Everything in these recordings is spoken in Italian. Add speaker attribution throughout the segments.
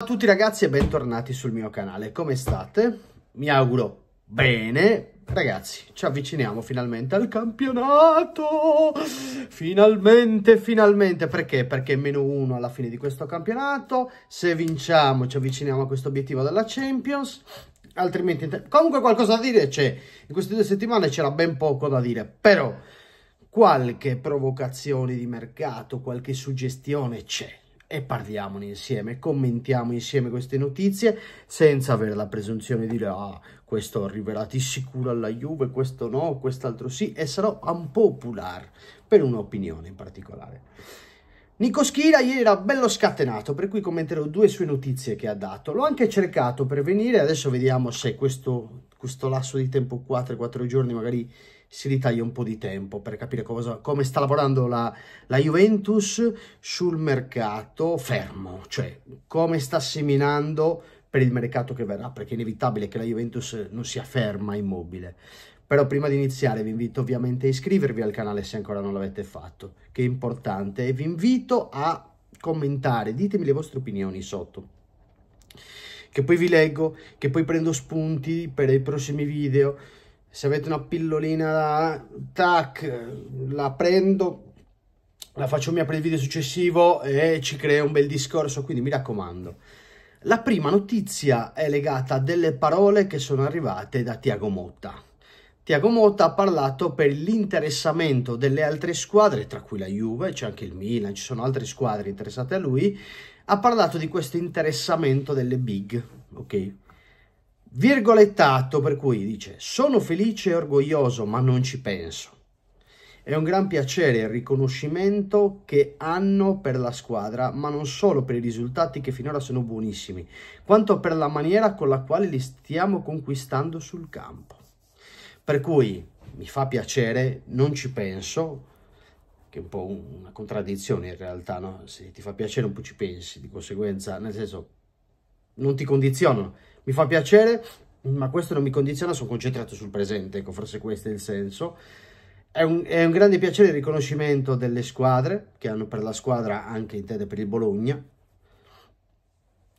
Speaker 1: a tutti ragazzi e bentornati sul mio canale, come state? Mi auguro bene. Ragazzi, ci avviciniamo finalmente al campionato! Finalmente, finalmente! Perché? Perché meno uno alla fine di questo campionato. Se vinciamo ci avviciniamo a questo obiettivo della Champions. Altrimenti, comunque qualcosa da dire c'è. In queste due settimane c'era ben poco da dire, però qualche provocazione di mercato, qualche suggestione c'è e parliamone insieme, commentiamo insieme queste notizie senza avere la presunzione di dire ah, questo arriverà di sicuro alla Juve, questo no, quest'altro sì e sarò unpopular per un'opinione in particolare. Nico Schira ieri era bello scatenato, per cui commenterò due sue notizie che ha dato. L'ho anche cercato per venire, adesso vediamo se questo, questo lasso di tempo qua, 3-4 giorni magari si ritaglia un po' di tempo per capire cosa, come sta lavorando la, la, Juventus sul mercato fermo, cioè come sta seminando per il mercato che verrà, perché è inevitabile che la Juventus non sia ferma, immobile. Però prima di iniziare vi invito ovviamente a iscrivervi al canale se ancora non l'avete fatto, che è importante, e vi invito a commentare, ditemi le vostre opinioni sotto che poi vi leggo, che poi prendo spunti per i prossimi video, se avete una pillolina tac la prendo la faccio mia per il video successivo e ci crea un bel discorso quindi mi raccomando la prima notizia è legata a delle parole che sono arrivate da Tiago Motta Tiago Motta ha parlato per l'interessamento delle altre squadre, tra cui la Juve, c'è anche il Milan, ci sono altre squadre interessate a lui, ha parlato di questo interessamento delle big, ok? Virgolettato per cui dice sono felice e orgoglioso ma non ci penso. È un gran piacere il riconoscimento che hanno per la squadra, ma non solo per i risultati che finora sono buonissimi, quanto per la maniera con la quale li stiamo conquistando sul campo. Per cui mi fa piacere, non ci penso, che è un po' una contraddizione in realtà, no? Se ti fa piacere un po' ci pensi, di conseguenza, nel senso, non ti condizionano mi fa piacere, ma questo non mi condiziona, sono concentrato sul presente, ecco, forse questo è il senso. È un, è un grande piacere il riconoscimento delle squadre, che hanno per la squadra anche intende per il Bologna,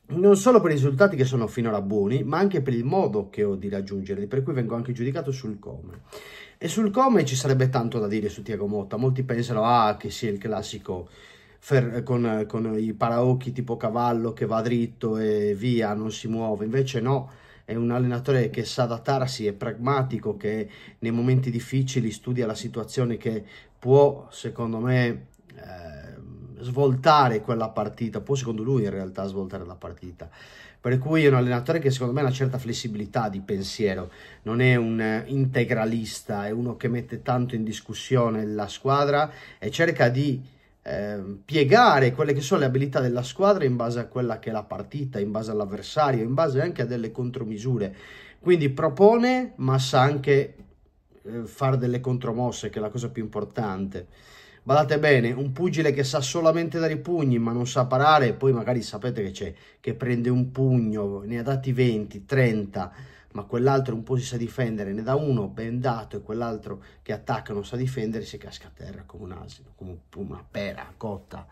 Speaker 1: non solo per i risultati che sono finora buoni, ma anche per il modo che ho di raggiungerli, per cui vengo anche giudicato sul come. E sul come ci sarebbe tanto da dire su Tiago Motta. Molti pensano ah, che sia il classico fer- con, con i paraocchi tipo cavallo che va dritto e via, non si muove. Invece no, è un allenatore che sa adattarsi, è pragmatico, che nei momenti difficili studia la situazione che può, secondo me, eh, svoltare quella partita, può secondo lui in realtà svoltare la partita. Per cui è un allenatore che secondo me ha una certa flessibilità di pensiero, non è un integralista, è uno che mette tanto in discussione la squadra e cerca di eh, piegare quelle che sono le abilità della squadra in base a quella che è la partita, in base all'avversario, in base anche a delle contromisure. Quindi propone, ma sa anche eh, fare delle contromosse, che è la cosa più importante. Badate bene, un pugile che sa solamente dare i pugni ma non sa parare, poi magari sapete che c'è, che prende un pugno, ne ha dati 20, 30, ma quell'altro un po' si sa difendere, ne dà uno ben dato e quell'altro che attacca non sa difendere, si casca a terra come un asino, come una pera cotta.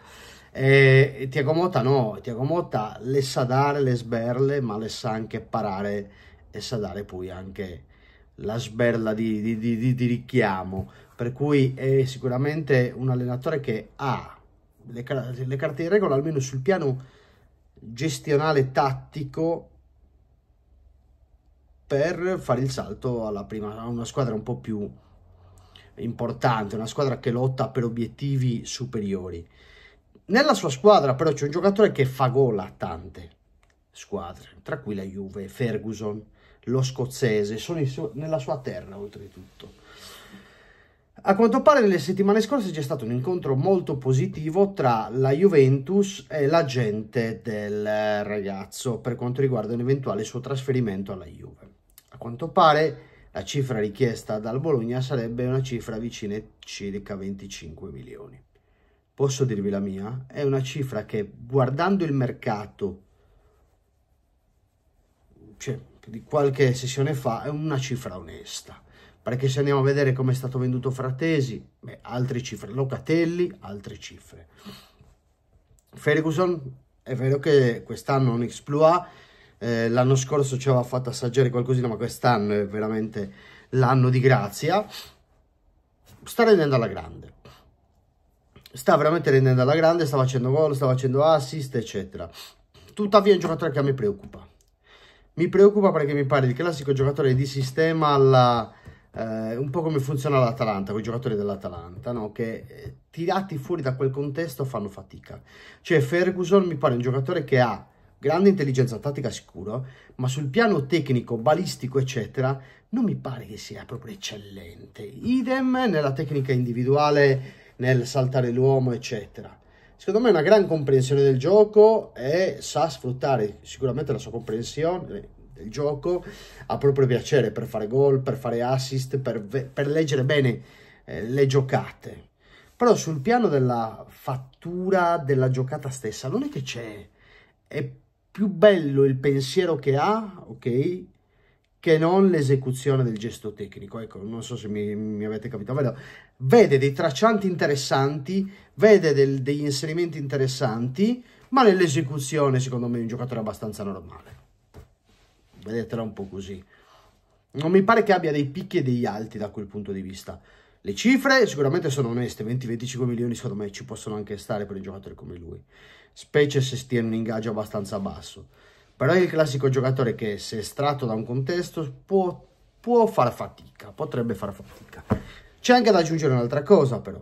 Speaker 1: E Tiago Motta no, Tiago Motta le sa dare le sberle, ma le sa anche parare e sa dare poi anche la sberla di, di, di, di richiamo, per cui è sicuramente un allenatore che ha le, le carte in regola, almeno sul piano gestionale tattico, per fare il salto alla prima, a una squadra un po' più importante, una squadra che lotta per obiettivi superiori. Nella sua squadra però c'è un giocatore che fa gol a tante squadre, tra cui la Juve, Ferguson, lo scozzese, sono su nella sua terra oltretutto. A quanto pare nelle settimane scorse c'è stato un incontro molto positivo tra la Juventus e l'agente del ragazzo per quanto riguarda un eventuale suo trasferimento alla Juve. Quanto pare la cifra richiesta dal Bologna sarebbe una cifra vicina a circa 25 milioni. Posso dirvi la mia? È una cifra che guardando il mercato, cioè di qualche sessione fa, è una cifra onesta. Perché se andiamo a vedere come è stato venduto Fratesi, beh, altre cifre, Locatelli, altre cifre. Ferguson è vero che quest'anno un exploit, eh, l'anno scorso ci aveva fatto assaggiare qualcosina, ma quest'anno è veramente l'anno di grazia, sta rendendo alla grande. Sta veramente rendendo alla grande, sta facendo gol, sta facendo assist, eccetera. Tuttavia è un giocatore che me preoccupa. Mi preoccupa perché mi pare il classico giocatore di sistema alla eh, un po' come funziona l'Atalanta, con i giocatori dell'Atalanta, no? che eh, tirati fuori da quel contesto fanno fatica. Cioè Ferguson mi pare un giocatore che ha grande intelligenza tattica sicuro, ma sul piano tecnico, balistico, eccetera, non mi pare che sia proprio eccellente. Idem nella tecnica individuale, nel saltare l'uomo, eccetera. Secondo me è una gran comprensione del gioco e sa sfruttare sicuramente la sua comprensione del gioco a proprio piacere per fare gol, per fare assist, per, per leggere bene eh, le giocate. Però sul piano della fattura della giocata stessa non è che c'è, è più bello il pensiero che ha, ok? Che non l'esecuzione del gesto tecnico. Ecco, non so se mi, mi avete capito. Vedo, vede dei traccianti interessanti, vede del, degli inserimenti interessanti, ma nell'esecuzione secondo me è un giocatore abbastanza normale vedetela un po' così. Non mi pare che abbia dei picchi e degli alti da quel punto di vista. Le cifre sicuramente sono oneste, 20-25 milioni secondo me ci possono anche stare per un giocatore come lui, specie se stia in un ingaggio abbastanza basso. Però è il classico giocatore che se estratto da un contesto può, può fare fatica, potrebbe fare fatica. C'è anche da aggiungere un'altra cosa però.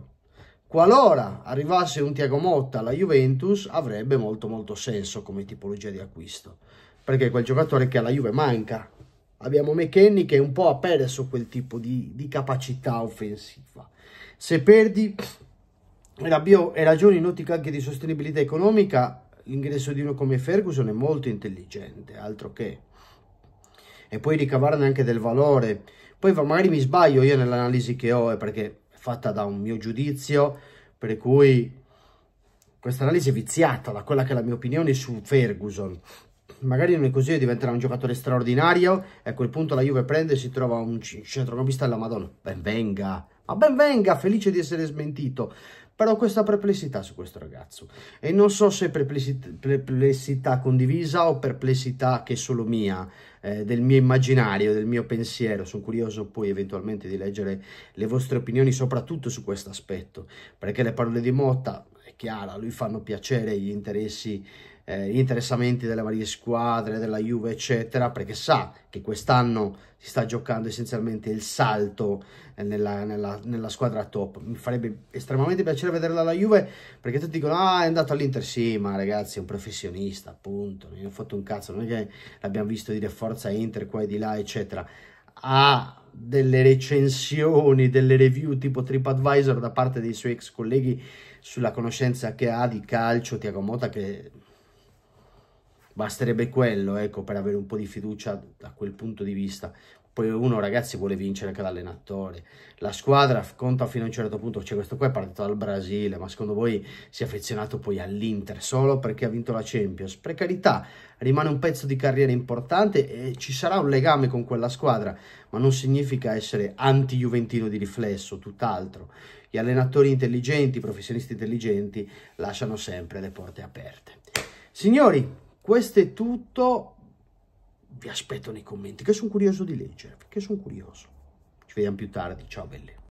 Speaker 1: Qualora arrivasse un Tiago Motta alla Juventus avrebbe molto molto senso come tipologia di acquisto perché è quel giocatore che alla Juve manca. Abbiamo McKenny che un po' ha perso quel tipo di, di capacità offensiva. Se perdi, e ragioni in ottica anche di sostenibilità economica, l'ingresso di uno come Ferguson è molto intelligente, altro che. E poi ricavarne anche del valore. Poi magari mi sbaglio io nell'analisi che ho, perché è fatta da un mio giudizio, per cui questa analisi è viziata da quella che è la mia opinione su Ferguson magari non è così, diventerà un giocatore straordinario e a quel punto la Juve prende e si trova un centrocampista della Madonna. Ben venga, ma ben venga, felice di essere smentito. Però ho questa perplessità su questo ragazzo e non so se perplessità, perplessità condivisa o perplessità che è solo mia, eh, del mio immaginario, del mio pensiero. Sono curioso poi eventualmente di leggere le vostre opinioni soprattutto su questo aspetto, perché le parole di Motta, è chiaro, a lui fanno piacere gli interessi eh, gli interessamenti delle varie squadre, della Juve, eccetera, perché sa che quest'anno si sta giocando essenzialmente il salto eh, nella, nella, nella, squadra top. Mi farebbe estremamente piacere vederla alla Juve, perché tutti dicono, ah, è andato all'Inter, sì, ma ragazzi è un professionista, appunto, non ho fatto un cazzo, non è che l'abbiamo visto dire forza Inter qua e di là, eccetera. Ha delle recensioni, delle review tipo TripAdvisor da parte dei suoi ex colleghi sulla conoscenza che ha di calcio, Tiago Motta, che basterebbe quello, ecco, per avere un po' di fiducia da quel punto di vista. Poi uno, ragazzi, vuole vincere anche l'allenatore. La squadra conta fino a un certo punto. Cioè, questo qua è partito dal Brasile, ma secondo voi si è affezionato poi all'Inter solo perché ha vinto la Champions? Per carità, rimane un pezzo di carriera importante e ci sarà un legame con quella squadra, ma non significa essere anti-juventino di riflesso, tutt'altro. Gli allenatori intelligenti, i professionisti intelligenti, lasciano sempre le porte aperte. Signori, questo è tutto. Vi aspetto nei commenti, che sono curioso di leggere, perché sono curioso. Ci vediamo più tardi. Ciao belli.